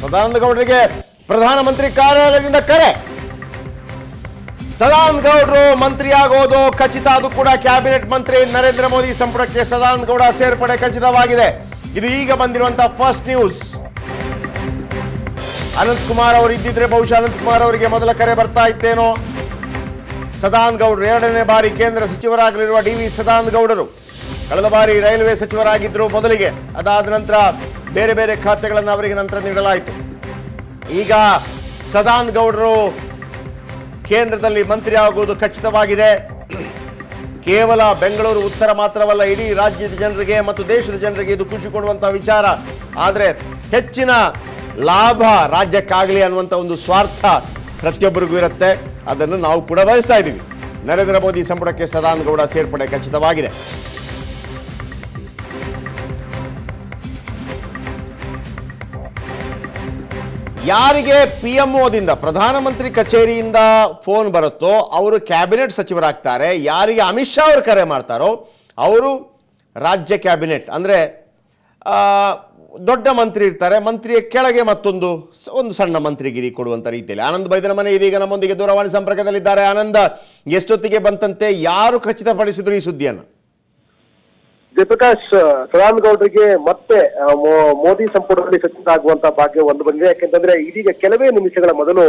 ಸದಾನಂದ ಗೌಡರಿಗೆ ಪ್ರಧಾನಮಂತ್ರಿ ಕಾರ್ಯಾಲಯದಿಂದ ಕರೆ. ಸದಾನಂದ ಗೌಡರು ಮಂತ್ರಿ ಆಗೋದು ಖಚಿತ. ಅದು ಕೂಡ ಕ್ಯಾಬಿನೆಟ್ ಮಂತ್ರಿ ನರೇಂದ್ರ ಮೋದಿ ಸಂಪುಟಕ್ಕೆ ಸದಾನಂದ ಗೌಡ ಸೇರ್ಪಡೆ ಖಚಿತವಾಗಿದೆ. ಇದು ಈಗ ಬಂದಿರುವಂತಹ ಫಸ್ಟ್ ನ್ಯೂಸ್ ಅನಂತಕುಮಾರ್ ಅವರು ಇದ್ದಿದ್ರೆ ಬಹುಶಃ ಅನಂತಕುಮಾರ್ ಅವರಿಗೆ ಮೊದಲ ಕರೆ ಬರ್ತಾ ಇತ್ತೇನೋ. ಸದಾನಂದ ಗೌಡರು ಎರಡನೇ ಬಾರಿ ಕೇಂದ್ರ ಸಚಿವರಾಗಲಿರುವ ಡಿ ವಿ ಸದಾನಂದ ಗೌಡರು. ಕಳೆದ ಬಾರಿ ರೈಲ್ವೆ ಸಚಿವರಾಗಿದ್ದರು ಮೊದಲಿಗೆ. ಅದಾದ ನಂತರ ಬೇರೆ ಬೇರೆ ಖಾತೆಗಳನ್ನು ಅವರಿಗೆ ನಂತರ ನೀಡಲಾಯಿತು. ಈಗ ಸದಾನಂದ ಗೌಡರು ಕೇಂದ್ರದಲ್ಲಿ ಮಂತ್ರಿ ಆಗುವುದು ಖಚಿತವಾಗಿದೆ. ಕೇವಲ ಬೆಂಗಳೂರು ಉತ್ತರ ಮಾತ್ರವಲ್ಲ, ಇಡೀ ರಾಜ್ಯದ ಜನರಿಗೆ ಮತ್ತು ದೇಶದ ಜನರಿಗೆ ಇದು ಖುಷಿ ಕೊಡುವಂತಹ ವಿಚಾರ. ಆದರೆ ಹೆಚ್ಚಿನ ಲಾಭ ರಾಜ್ಯಕ್ಕಾಗಲಿ ಅನ್ನುವಂಥ ಒಂದು ಸ್ವಾರ್ಥ ಪ್ರತಿಯೊಬ್ಬರಿಗೂ ಇರುತ್ತೆ. ಅದನ್ನು ನಾವು ಕೂಡ ಬಯಸ್ತಾ ಇದ್ದೀವಿ. ನರೇಂದ್ರ ಮೋದಿ ಸಂಪುಟಕ್ಕೆ ಸದಾನಂದ ಗೌಡ ಸೇರ್ಪಡೆ ಖಚಿತವಾಗಿದೆ. ಯಾರಿಗೆ ಪಿ ಎಂ ಓದಿಂದ ಪ್ರಧಾನಮಂತ್ರಿ ಕಚೇರಿಯಿಂದ ಫೋನ್ ಬರುತ್ತೋ ಅವರು ಕ್ಯಾಬಿನೆಟ್ ಸಚಿವರಾಗ್ತಾರೆ. ಯಾರಿಗೆ ಅಮಿತ್ ಶಾ ಅವರು ಕರೆ ಮಾಡ್ತಾರೋ ಅವರು ರಾಜ್ಯ ಕ್ಯಾಬಿನೆಟ್ ಅಂದರೆ ದೊಡ್ಡ ಮಂತ್ರಿ ಇರ್ತಾರೆ. ಮಂತ್ರಿಯ ಕೆಳಗೆ ಮತ್ತೊಂದು ಒಂದು ಸಣ್ಣ ಮಂತ್ರಿಗಿರಿ ಕೊಡುವಂಥ ರೀತಿಯಲ್ಲಿ. ಆನಂದ್ ಬೈದನ ಮನೆ ಇದೀಗ ನಮ್ಮೊಂದಿಗೆ ದೂರವಾಣಿ ಸಂಪರ್ಕದಲ್ಲಿದ್ದಾರೆ. ಆನಂದ, ಎಷ್ಟೊತ್ತಿಗೆ ಬಂತಂತೆ? ಯಾರು ಖಚಿತಪಡಿಸಿದ್ರು ಈ ಸುದ್ದಿಯನ್ನು? ಜಯಪ್ರಕಾಶ್ ಸದಾನಗೌಡರಿಗೆ ಮತ್ತೆ ಮೋದಿ ಸಂಪುಟದಲ್ಲಿ ಸಚಿವರಾಗುವಂತ ಭಾಗ್ಯ ಒಂದು ಬಂದಿದೆ. ಯಾಕೆಂತಂದ್ರೆ ಇದೀಗ ಕೆಲವೇ ನಿಮಿಷಗಳ ಮೊದಲು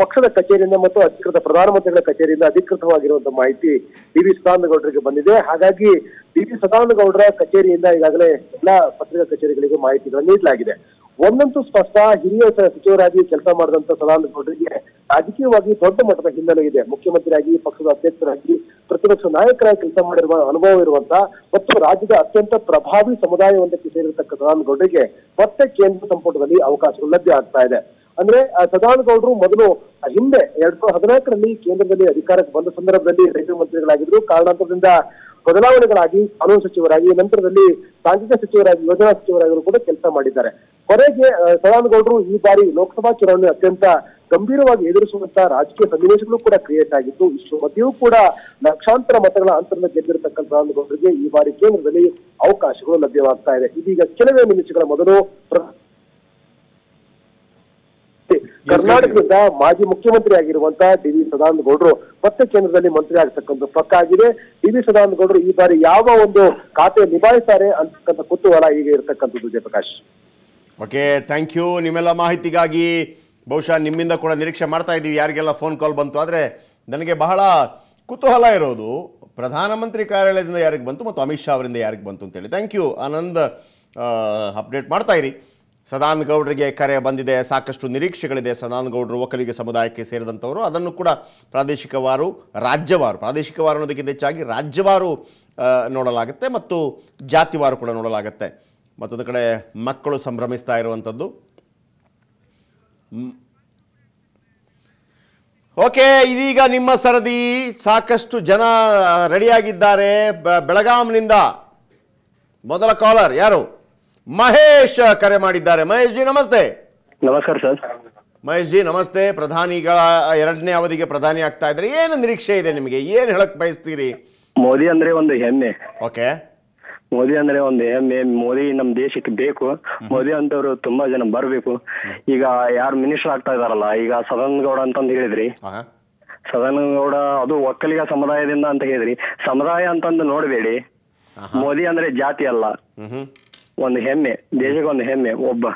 ಪಕ್ಷದ ಕಚೇರಿಯಿಂದ ಮತ್ತು ಅಧಿಕೃತ ಪ್ರಧಾನಮಂತ್ರಿಗಳ ಕಚೇರಿಯಿಂದ ಅಧಿಕೃತವಾಗಿರುವಂತಹ ಮಾಹಿತಿ ಡಿ ವಿ ಸದಾನಂದಗೌಡರಿಗೆ ಬಂದಿದೆ. ಹಾಗಾಗಿ ಡಿ ವಿ ಸದಾನಂದಗೌಡರ ಕಚೇರಿಯಿಂದ ಈಗಾಗಲೇ ಎಲ್ಲಾ ಪತ್ರಿಕಾ ಕಚೇರಿಗಳಿಗೆ ಮಾಹಿತಿಗಳನ್ನು ನೀಡಲಾಗಿದೆ. ಒಂದಂತೂ ಸ್ಪಷ್ಟ, ಹಿರಿಯ ಸಚಿವರಾಗಿ ಕೆಲಸ ಮಾಡಿದಂತ ಸದಾನಂದ ಗೌಡರಿಗೆ ರಾಜಕೀಯವಾಗಿ ದೊಡ್ಡ ಮಟ್ಟದ ಹಿನ್ನೆಲೆ ಇದೆ. ಮುಖ್ಯಮಂತ್ರಿಯಾಗಿ, ಪಕ್ಷದ ಅಧ್ಯಕ್ಷರಾಗಿ, ಪ್ರತಿಪಕ್ಷ ನಾಯಕರಾಗಿ ಕೆಲಸ ಮಾಡಿರುವ ಅನುಭವ ಇರುವಂತ ಮತ್ತು ರಾಜ್ಯದ ಅತ್ಯಂತ ಪ್ರಭಾವಿ ಸಮುದಾಯವೊಂದಕ್ಕೆ ಸೇರಿರತಕ್ಕ ಸದಾನಂದ ಗೌಡರಿಗೆ ಮತ್ತೆ ಕೇಂದ್ರ ಸಂಪುಟದಲ್ಲಿ ಅವಕಾಶಗಳು ಲಭ್ಯ ಆಗ್ತಾ ಇದೆ. ಅಂದ್ರೆ ಸದಾನಗೌಡರು ಗೌಡರು ಮೊದಲು ಹಿಂದೆ ಎರಡ್ ಸಾವಿರದ ಹದಿನಾಲ್ಕರಲ್ಲಿ ಕೇಂದ್ರದಲ್ಲಿ ಅಧಿಕಾರಕ್ಕೆ ಬಂದ ಸಂದರ್ಭದಲ್ಲಿ ರೈಲ್ವೆ ಮಂತ್ರಿಗಳಾಗಿದ್ರು. ಕಾರಣಾಂತರದಿಂದ ಬದಲಾವಣೆಗಳಾಗಿ ಕಾನೂನು ಸಚಿವರಾಗಿ, ನಂತರದಲ್ಲಿ ಸಾಂಖ್ಯಿಕ ಸಚಿವರಾಗಿ, ಯೋಜನಾ ಸಚಿವರಾಗಿ ಕೂಡ ಕೆಲಸ ಮಾಡಿದ್ದಾರೆ. ಕೊನೆಗೆ ಸದಾನಗೌಡರು ಗೌಡರು ಈ ಬಾರಿ ಲೋಕಸಭಾ ಚುನಾವಣೆ ಅತ್ಯಂತ ಗಂಭೀರವಾಗಿ ಎದುರಿಸುವಂತಹ ರಾಜಕೀಯ ಸನ್ನಿವೇಶಗಳು ಕೂಡ ಕ್ರಿಯೇಟ್ ಆಗಿತ್ತು ಇಷ್ಟು ಮಧ್ಯೆಯೂ ಕೂಡ ಲಕ್ಷಾಂತರ ಮತಗಳ ಅಂತರದ ಗೆದ್ದಿರತಕ್ಕಂಥ ಗೌಡರಿಗೆ ಈ ಬಾರಿ ಕೇಂದ್ರದಲ್ಲಿ ಅವಕಾಶಗಳು ಲಭ್ಯವಾಗ್ತಾ ಇದೆ. ಇದೀಗ ಕೆಲವೇ ನಿಮಿಷಗಳ ಮೊದಲು ಕರ್ನಾಟಕದಿಂದ ಮಾಜಿ ಮುಖ್ಯಮಂತ್ರಿ ಆಗಿರುವಂತ ಡಿ ವಿ ಸದಾನಂದ ಗೌಡರು ಮತ್ತೆ ಕೇಂದ್ರದಲ್ಲಿ ಮಂತ್ರಿ ಆಗ್ತಕ್ಕಂಥ ಪಕ್ಕ ಆಗಿದೆ. ಡಿ ವಿ ಸದಾನಂದ ಗೌಡರು ಈ ಬಾರಿ ಯಾವ ಒಂದು ಖಾತೆ ನಿಭಾಯಿಸ್ತಾರೆ ಅಂತಕ್ಕಂಥ ಕುತೂಹಲ ಈಗ ಇರತಕ್ಕಂಥದ್ದು ಜಯಪ್ರಕಾಶ್ ಓಕೆ ಥ್ಯಾಂಕ್ ಯು ನಿಮ್ಮೆಲ್ಲ ಮಾಹಿತಿಗಾಗಿ ಬಹುಶಃ ನಿಮ್ಮಿಂದ ಕೂಡ ನಿರೀಕ್ಷೆ ಮಾಡ್ತಾ ಇದ್ದೀವಿ. ಯಾರಿಗೆಲ್ಲ ಫೋನ್ ಕಾಲ್ ಬಂತು ಆದರೆ ನನಗೆ ಬಹಳ ಕುತೂಹಲ ಇರೋದು ಪ್ರಧಾನಮಂತ್ರಿ ಕಾರ್ಯಾಲಯದಿಂದ ಯಾರಿಗೆ ಬಂತು ಮತ್ತು ಅಮಿತ್ ಶಾ ಅವರಿಂದ ಯಾರಿಗೆ ಬಂತು ಅಂತೇಳಿ. Thank you Anand. ಅಪ್ಡೇಟ್ ಮಾಡ್ತಾ ಇರಿ. ಸದಾನಂದ ಗೌಡರಿಗೆ ಕರೆ ಬಂದಿದೆ, ಸಾಕಷ್ಟು ನಿರೀಕ್ಷೆಗಳಿದೆ. ಸದಾನಂದ ಗೌಡರು ಒಕ್ಕಲಿಗ ಸಮುದಾಯಕ್ಕೆ ಸೇರಿದಂಥವರು, ಅದನ್ನು ಕೂಡ ಪ್ರಾದೇಶಿಕವಾರು, ರಾಜ್ಯವಾರು, ಪ್ರಾದೇಶಿಕವಾರು ಅನ್ನೋದಕ್ಕಿಂತ ಹೆಚ್ಚಾಗಿ ರಾಜ್ಯವಾರು ನೋಡಲಾಗುತ್ತೆ ಮತ್ತು ಜಾತಿವಾರು ಕೂಡ ನೋಡಲಾಗುತ್ತೆ. ಮತ್ತೊಂದು ಕಡೆ ಮಕ್ಕಳು ಸಂಭ್ರಮಿಸ್ತಾ ಇರುವಂಥದ್ದು. ಓಕೆ, ಇದೀಗ ನಿಮ್ಮ ಸರದಿ, ಸಾಕಷ್ಟು ಜನ ರೆಡಿಯಾಗಿದ್ದಾರೆ ಬೆಳಗಾಂನಿಂದ. ಮೊದಲ ಕಾಲರ್ ಯಾರು? ಮಹೇಶ್ ಕರೆ ಮಾಡಿದ್ದಾರೆ. ಮಹೇಶ್ ಜಿ ನಮಸ್ತೆ. ನಮಸ್ಕಾರ ಸರ್. ಮಹೇಶ್ ಜಿ ನಮಸ್ತೆ. ಪ್ರಧಾನಿಗಳ ಎರಡನೇ ಅವಧಿಗೆ ಪ್ರಧಾನಿ ಆಗ್ತಾ ಇದ್ರೆ ಏನು ನಿರೀಕ್ಷೆ ಇದೆ ನಿಮಗೆ? ಏನ್ ಹೇಳಕ್ ಬಯಸ್ತೀರಿ? ಮೋದಿ ಅಂದ್ರೆ ಒಂದು ಹೆಮ್ಮೆ. ಓಕೆ. ಮೋದಿ ಅಂದ್ರೆ ಒಂದು ಹೆಮ್ಮೆ. ಮೋದಿ ನಮ್ ದೇಶಕ್ಕೆ ಬೇಕು. ಮೋದಿ ಅಂತವ್ರು ತುಂಬಾ ಜನ ಬರ್ಬೇಕು. ಈಗ ಯಾರು ಮಿನಿಸ್ಟರ್ ಆಗ್ತಾ ಇದಾರಲ್ಲ ಈಗ ಸದಾನಂದ ಗೌಡ ಅಂತಂದು ಹೇಳಿದ್ರಿ. ಸದಾನಂದ ಗೌಡ ಅದು ಒಕ್ಕಲಿಗ ಸಮುದಾಯದಿಂದ ಅಂತ ಹೇಳಿದ್ರಿ. ಸಮುದಾಯ ಅಂತಂದು ನೋಡಬೇಡಿ. ಮೋದಿ ಅಂದ್ರೆ ಜಾತಿ ಅಲ್ಲ. ಒಂದು ಹೆಮ್ಮೆ ದೇಶಕ್ಕೊಂದು ಹೆಮ್ಮೆ ಒಬ್ಬ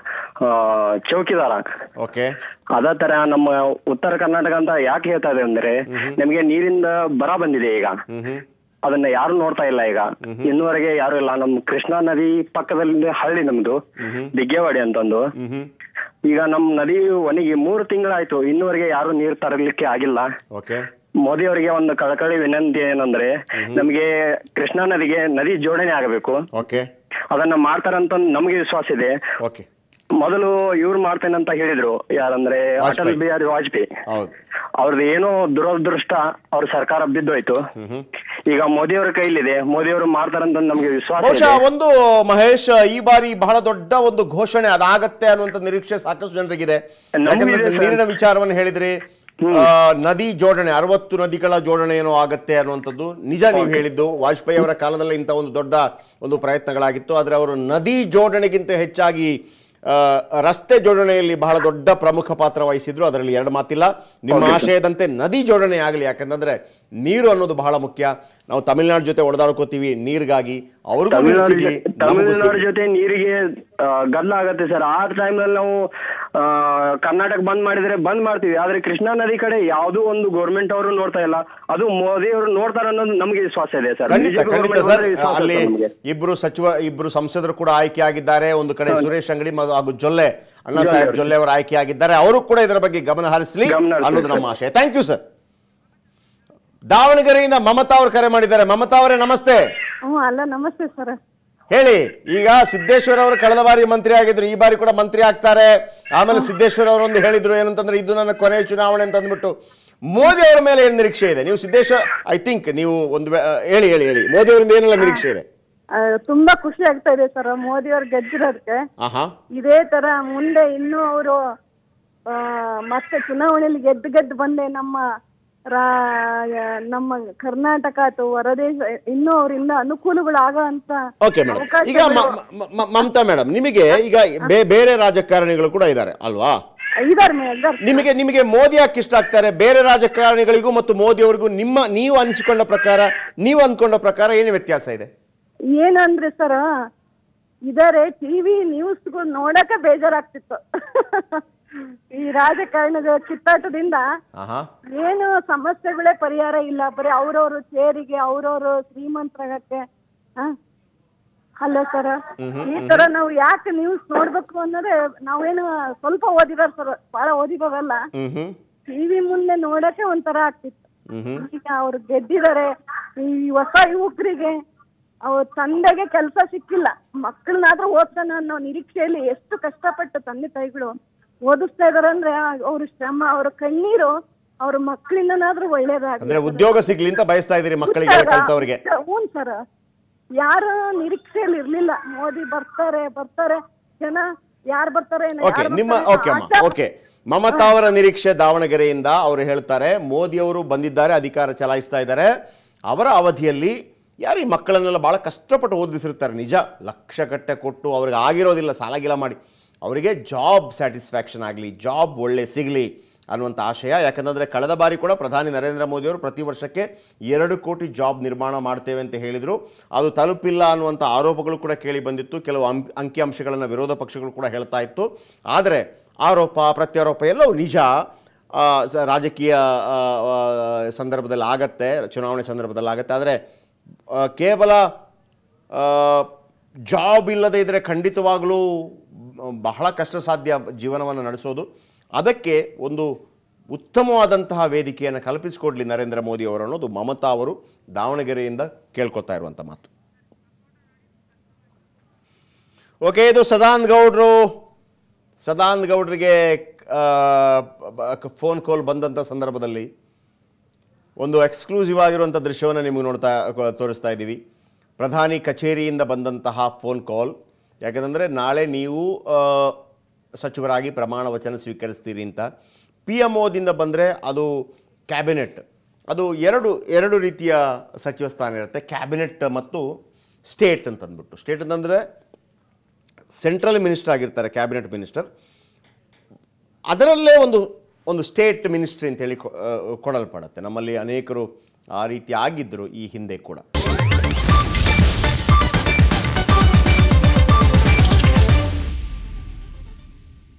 ಚೌಕಿದಾರ. ಓಕೆ. ಅದೇ ತರ ನಮ್ಮ ಉತ್ತರ ಕರ್ನಾಟಕ ಅಂತ ಯಾಕೆ ಹೇಳ್ತಾ ಇದೆ ಅಂದ್ರೆ ನಮಗೆ ನೀರಿಂದ ಬರ ಬಂದಿದೆ ಈಗ. ಅದನ್ನ ಯಾರು ನೋಡ್ತಾ ಇಲ್ಲ ಈಗ. ಇನ್ನುವರೆಗೆ ಯಾರು ಇಲ್ಲ. ನಮ್ ಕೃಷ್ಣಾ ನದಿ ಪಕ್ಕದಲ್ಲಿ ಹಳ್ಳಿ ನಮ್ದು ದಿಗ್ಗೇವಾಡಿ ಅಂತಂದು. ಈಗ ನಮ್ ನದಿ ಒಣಗಿ ಮೂರು ತಿಂಗಳಾಯ್ತು ಇನ್ನುವರೆಗೆ ಯಾರು ನೀರ್ ತರಲಿಕ್ಕೆ ಆಗಿಲ್ಲ. ಮೋದಿ ಅವರಿಗೆ ಒಂದು ಕಳಕಳಿ ವಿನಂತಿ ಏನಂದ್ರೆ ನಮಗೆ ಕೃಷ್ಣಾ ನದಿಗೆ ನದಿ ಜೋಡಣೆ ಆಗಬೇಕು. ಅದನ್ನ ಮಾಡ್ತಾರಂತ ನಮಗೆ ವಿಶ್ವಾಸ ಇದೆ. ಮೊದಲು ಇವ್ರು ಮಾಡ್ತೇನೆ ಅಂತ ಹೇಳಿದ್ರು. ಯಾರಂದ್ರೆ ಅಟಲ್. ಬಿಹಾರಿ ವಾಜಪೇಯಿ. ಅವ್ರದ್ದು ಏನೋ ದುರದೃಷ್ಟ ಅವ್ರ ಸರ್ಕಾರ ಬಿದ್ದೋಯ್ತು. ಈಗ ಮೋದಿಯವರ ಕೈಲಿದೆ. ಮೋದಿಯವರು ಮಾಡ್ತಾರಂತ ನಮ್ಗೆ ವಿಶ್ವಾಸ ಬಹುಶಃ ಒಂದು ಮಹೇಶ್ ಈ ಬಾರಿ ಬಹಳ ದೊಡ್ಡ ಒಂದು ಘೋಷಣೆ ಅದಾಗತ್ತೆ ಅನ್ನುವಂತ ನಿರೀಕ್ಷೆ ಸಾಕಷ್ಟು ಜನರಿಗಿದೆ. ನೀರಿನ ವಿಚಾರವನ್ನು ಹೇಳಿದ್ರಿ. ನದಿ ಜೋಡಣೆ ಅರವತ್ತು ನದಿಗಳ ಜೋಡಣೆ ಏನೋ ಆಗತ್ತೆ ಅನ್ನುವಂಥದ್ದು ನಿಜ ನೀವು ಹೇಳಿದ್ದು. ವಾಜಪೇಯಿ ಅವರ ಕಾಲದಲ್ಲಿ ಇಂಥ ಒಂದು ದೊಡ್ಡ ಒಂದು ಪ್ರಯತ್ನಗಳಾಗಿತ್ತು. ಆದರೆ ಅವರು ನದಿ ಜೋಡಣೆಗಿಂತ ಹೆಚ್ಚಾಗಿ ರಸ್ತೆ ಜೋಡಣೆಯಲ್ಲಿ ಬಹಳ ದೊಡ್ಡ ಪ್ರಮುಖ ಪಾತ್ರ ವಹಿಸಿದ್ರು. ಅದರಲ್ಲಿ ಎರಡು ಮಾತಿಲ್ಲ. ನಿಮ್ಮ ಆಶಯದಂತೆ ನದಿ ಜೋಡಣೆ ಆಗಲಿ. ಯಾಕಂತಂದ್ರೆ ನೀರು ಅನ್ನೋದು ಬಹಳ ಮುಖ್ಯ. ನಾವು ತಮಿಳುನಾಡು ಜೊತೆ ಒಡೆದಾಡ್ಕೋತೀವಿ ನೀರಿಗಾಗಿ ಅವ್ರಿಗೂ ತಮಿಳುನಾಡು. ಜೊತೆ ನೀರಿಗೆ ಗದ್ದಲ ಆಗತ್ತೆ ಸರ್. ಆ ಟೈಮ್ನಲ್ಲಿ ನಾವು ಕರ್ನಾಟಕ ಬಂದ್ ಮಾಡಿದ್ರೆ ಬಂದ್ ಮಾಡ್ತೀವಿ. ಆದ್ರೆ ಕೃಷ್ಣಾ ನದಿ ಕಡೆ ಯಾವುದೋ ಒಂದು ಗೌರ್ಮೆಂಟ್ ಅವರು ನೋಡ್ತಾ ಇಲ್ಲ. ಅದು ಮೋದಿ ಅವರು ನೋಡ್ತಾರೆ ಅನ್ನೋದು ನಮಗೆ ವಿಶ್ವಾಸ ಇದೆ ಸರ್. ಅಲ್ಲಿ. ಇಬ್ರು ಸಚಿವ ಇಬ್ರು ಸಂಸದರು ಕೂಡ ಆಯ್ಕೆ ಆಗಿದ್ದಾರೆ. ಒಂದು ಕಡೆ ಸುರೇಶ್ ಅಂಗಡಿ ಹಾಗೂ ಜೊಲ್ಲೆ ಅಣ್ಣಾ ಸಾಹೇಬ್ ಜೊಲ್ಲೆ ಅವರು ಆಯ್ಕೆ ಆಗಿದ್ದಾರೆ. ಅವರು ಕೂಡ ಇದರ ಬಗ್ಗೆ ಗಮನ ಹರಿಸಲಿ ಅನ್ನೋದು ನಮ್ಮ. ಆಶಯ. ಥ್ಯಾಂಕ್ ಯು ಸರ್ ದಾವಣಗೆರೆಯಿಂದ ಮಮತಾ ಅವರು ಕರೆ ಮಾಡಿದ್ದಾರೆ. ಮಮತಾ ಅವರೇ ನಮಸ್ತೆ. ಹ್ಮ್ ಅಲ್ಲ ನಮಸ್ತೆ ಸರ್. ಹೇಳಿ ಈಗ ಸಿದ್ದೇಶ್ವರ ಅವರು ಕಳೆದ ಬಾರಿ ಮಂತ್ರಿ ಆಗಿದ್ರು ಈ ಬಾರಿ ಕೂಡ ಮಂತ್ರಿ ಆಗ್ತಾರೆ. ಆಮೇಲೆ ಸಿದ್ದೇಶ್ವರ ಅವರು ಒಂದು ಹೇಳಿದ್ರು ಏನಂತಂದ್ರೆ ಇದು ನನ್ನ ಕೊನೆಯ ಚುನಾವಣೆ ಅಂತ ಅಂದ್ಬಿಟ್ಟು. ಮೋದಿ ಅವರ ಮೇಲೆ ಏನು ನಿರೀಕ್ಷೆ ಇದೆ? ನೀವು ಸಿದ್ದೇಶ್ವರ ಐ ಥಿಂಕ್ ನೀವು ಒಂದು ವೇ- ಹೇಳಿ ಹೇಳಿ ಹೇಳಿ. ಮೋದಿ ಅವರಿಂದ ಏನೆಲ್ಲ ನಿರೀಕ್ಷೆ ಇದೆ? ಆ, ತುಂಬಾ ಖುಷಿ ಆಗ್ತಾ ಇದೆ ಸರ್ ಮೋದಿ ಅವ್ರು ಗೆದ್ದಿರೋದಕ್ಕೆ ಆಹಾ. ಇದೇ ತರ ಮುಂದೆ ಇನ್ನೂ ಅವರು ಮತ್ತೆ ಚುನಾವಣೆಯಲ್ಲಿ ಗೆದ್ದು ಗೆದ್ದು ಬಂದೆ ನಮ್ಮ ನಮ್ಮ ಕರ್ನಾಟಕ ಅಥವಾ ಹೊರದೇಶ ಇನ್ನೂ ಅವರಿಂದ ಅನುಕೂಲಗಳು ಆಗ ಅಂತ ಓಕೆ ಮೇಡಮ್ ಈಗ ಮಮತಾ ಮೇಡಮ್ ನಿಮಗೆ ಈಗ ಬೇರೆ ರಾಜಕಾರಣಿಗಳು ಕೂಡ ಇದ್ದಾರೆ ಅಲ್ವಾ? ನಿಮಗೆ ನಿಮಗೆ ಮೋದಿ ಯಾಕೆ ಇಷ್ಟ ಆಗ್ತಾರೆ? ಬೇರೆ ರಾಜಕಾರಣಿಗಳಿಗೂ ಮತ್ತು ಮೋದಿ ಅವರಿಗೂ ನಿಮ್ಮ ನೀವು ಅನಿಸಿಕೊಂಡ ಪ್ರಕಾರ ನೀವು ಅಂದ್ಕೊಂಡ ಪ್ರಕಾರ ಏನು ವ್ಯತ್ಯಾಸ ಇದೆ? ಏನಂದ್ರೆ ಸರ್ ಇದಾರೆ ಟಿವಿ ನ್ಯೂಸ್ಗಳು ನೋಡಕ್ಕೆ ಬೇಜಾರಾಗ್ತಿತ್ತು. ಈ ರಾಜಕಾರಣದ ಕಿತ್ತಾಟದಿಂದ ಏನು ಸಮಸ್ಯೆಗಳೇ ಪರಿಹಾರ ಇಲ್ಲ. ಬರೀ ಅವ್ರವ್ರ ಚೇರಿಗೆ ಅವ್ರವ್ರ ಶ್ರೀಮಂತರಾಗಕ್ಕೆ ಹಲೋ ಸರ್? ಈ ತರ ನಾವು ಯಾಕೆ ನ್ಯೂಸ್ ನೋಡ್ಬೇಕು ಅನ್ನೋದೇ ನಾವೇನು ಸ್ವಲ್ಪ ಓದಿದಾರ ಸರ್ ಬಹಳ ಓದಿದವಲ್ಲ ಟಿವಿ ಮುಂದೆ ನೋಡಕ್ಕೆ ಒಂಥರ ಆಗ್ತಿತ್ತು. ಈಗ ಅವ್ರು ಗೆದ್ದಿದ್ದಾರೆ ಈ ಹೊಸ ಯುವಕರಿಗೆ ಅವ್ರ ತಂದೆಗೆ ಕೆಲಸ ಸಿಕ್ಕಿಲ್ಲ. ಮಕ್ಕಳನ್ನಾದ್ರೂ ಓದ್ತಾನ ಅನ್ನೋ ನಿರೀಕ್ಷೆಯಲ್ಲಿ ಎಷ್ಟು ಕಷ್ಟಪಟ್ಟು ತಂದೆ ತಾಯಿಗಳು ಓದಿಸ್ತಾ ಇದಾರೆ ಅಂದ್ರೆ ಅವ್ರ ಶ್ರಮ ಅವ್ರ ಕಣ್ಣೀರು ಅವ್ರ ಮಕ್ಕಳಿಂದನಾದ್ರೂ ಒಳ್ಳೇದಾಗಲಿ ಅಂದ್ರೆ ಉದ್ಯೋಗ ಸಿಗ್ಲಿ ಅಂತ ಬಯಸ್ತಾ ಇದ್ದೀರಿ ಮಕ್ಕಳಿಗೆ ಕಲ್ತವ್ರಿಗೆ. ಹ್ಞೂ ಸರ್. ಯಾರು ನಿರೀಕ್ಷೆಯಲ್ಲಿ ಇರ್ಲಿಲ್ಲ. ಮೋದಿ ಬರ್ತಾರೆ ಬರ್ತಾರೆ. ಜನ ಯಾರು ಬರ್ತಾರೆ ಏನೋ, ಓಕೆ ಯಾರ್ ನಿಮ್ಮ ಬರ್ತಾರೆ ಓಕೆ ಏನೋ ಅಮ್ಮ ಓಕೆ ಮಮತಾ ಅವರ ನಿರೀಕ್ಷೆ ದಾವಣಗೆರೆಯಿಂದ ಅವರು ಹೇಳ್ತಾರೆ ಮೋದಿ ಅವರು ಬಂದಿದ್ದಾರೆ ಅಧಿಕಾರ ಚಲಾಯಿಸ್ತಾ ಇದ್ದಾರೆ. ಅವರ ಅವಧಿಯಲ್ಲಿ ಯಾರು ಈ ಮಕ್ಕಳನ್ನೆಲ್ಲ ಭಾಳ ಕಷ್ಟಪಟ್ಟು ಓದಿಸಿರ್ತಾರೆ ನಿಜ. ಲಕ್ಷ ಕಟ್ಟೆ ಕೊಟ್ಟು ಅವ್ರಿಗೆ ಆಗಿರೋದಿಲ್ಲ ಸಾಲ ಗೀಲ ಮಾಡಿ. ಅವರಿಗೆ ಜಾಬ್ ಸ್ಯಾಟಿಸ್ಫ್ಯಾಕ್ಷನ್ ಆಗಲಿ ಜಾಬ್ ಒಳ್ಳೆ ಸಿಗಲಿ ಅನ್ನುವಂಥ ಆಶಯ. ಯಾಕಂದರೆ ಕಳೆದ ಬಾರಿ ಕೂಡ ಪ್ರಧಾನಿ ನರೇಂದ್ರ ಮೋದಿಯವರು ಪ್ರತಿ ವರ್ಷಕ್ಕೆ ಎರಡು ಕೋಟಿ ಜಾಬ್ ನಿರ್ಮಾಣ ಮಾಡ್ತೇವೆ ಅಂತ ಹೇಳಿದರು. ಅದು ತಲುಪಿಲ್ಲ ಅನ್ನುವಂಥ ಆರೋಪಗಳು ಕೂಡ ಕೇಳಿ ಬಂದಿತ್ತು. ಕೆಲವು ಅಂ ಅಂಕಿಅಂಶಗಳನ್ನು ವಿರೋಧ ಪಕ್ಷಗಳು ಕೂಡ ಹೇಳ್ತಾ ಇತ್ತು. ಆದರೆ ಆರೋಪ, ಪ್ರತ್ಯಾರೋಪ ಎಲ್ಲವೂ ನಿಜ. ರಾಜಕೀಯ ಸಂದರ್ಭದಲ್ಲಿ ಆಗತ್ತೆ, ಚುನಾವಣೆ ಸಂದರ್ಭದಲ್ಲಿ ಆಗತ್ತೆ. ಆದರೆ ಕೇವಲ ಜಾಬ್ ಇಲ್ಲದೇ ಇದ್ದರೆ ಖಂಡಿತವಾಗಲೂ ಬಹಳ ಕಷ್ಟ ಸಾಧ್ಯ ಜೀವನವನ್ನು ನಡೆಸೋದು. ಅದಕ್ಕೆ ಒಂದು ಉತ್ತಮವಾದಂತಹ ವೇದಿಕೆಯನ್ನು ಕಲ್ಪಿಸಿಕೊಡ್ಲಿ ನರೇಂದ್ರ ಮೋದಿ ಅವರು ಅನ್ನೋದು ಮಮತಾ ಅವರು ದಾವಣಗೆರೆಯಿಂದ ಕೇಳ್ಕೊತಾ ಇರುವಂಥ ಮಾತು. ಓಕೆ, ಇದು ಸದಾನಂದ ಗೌಡ್ರು. ಸದಾನಂದ ಗೌಡ್ರಿಗೆ ಫೋನ್ ಕಾಲ್ ಬಂದಂಥ ಸಂದರ್ಭದಲ್ಲಿ ಒಂದು ಎಕ್ಸ್ಕ್ಲೂಸಿವ್ ಆಗಿರುವಂಥ ದೃಶ್ಯವನ್ನು ನಿಮಗೆ ನೋಡ್ತಾ ತೋರಿಸ್ತಾ ಇದ್ದೀವಿ. ಪ್ರಧಾನಿ ಕಚೇರಿಯಿಂದ ಬಂದಂತಹ ಫೋನ್ ಕಾಲ್. ಯಾಕಂದರೆ ನಾಳೆ ನೀವು ಸಚಿವರಾಗಿ ಪ್ರಮಾಣ ವಚನ ಸ್ವೀಕರಿಸ್ತೀರಿ ಅಂತ. ಪಿ ಎಂ ಒದಿಂದ ಬಂದರೆ ಅದು ಕ್ಯಾಬಿನೆಟ್. ಅದು ಎರಡು ಎರಡು ರೀತಿಯ ಸಚಿವ ಸ್ಥಾನ ಇರುತ್ತೆ. ಕ್ಯಾಬಿನೆಟ್ ಮತ್ತು ಸ್ಟೇಟ್ ಅಂತಂದ್ಬಿಟ್ಟು. ಸ್ಟೇಟ್ ಅಂತಂದರೆ ಸೆಂಟ್ರಲ್ ಮಿನಿಸ್ಟರ್ ಆಗಿರ್ತಾರೆ, ಕ್ಯಾಬಿನೆಟ್ ಮಿನಿಸ್ಟರ್. ಅದರಲ್ಲೇ ಒಂದು ಒಂದು ಸ್ಟೇಟ್ ಮಿನಿಸ್ಟ್ರಿ ಅಂತೇಳಿ ಕೊಡಲ್ಪಡುತ್ತೆ. ನಮ್ಮಲ್ಲಿ ಅನೇಕರು ಆ ರೀತಿ ಆಗಿದ್ದರು ಈ ಹಿಂದೆ ಕೂಡ.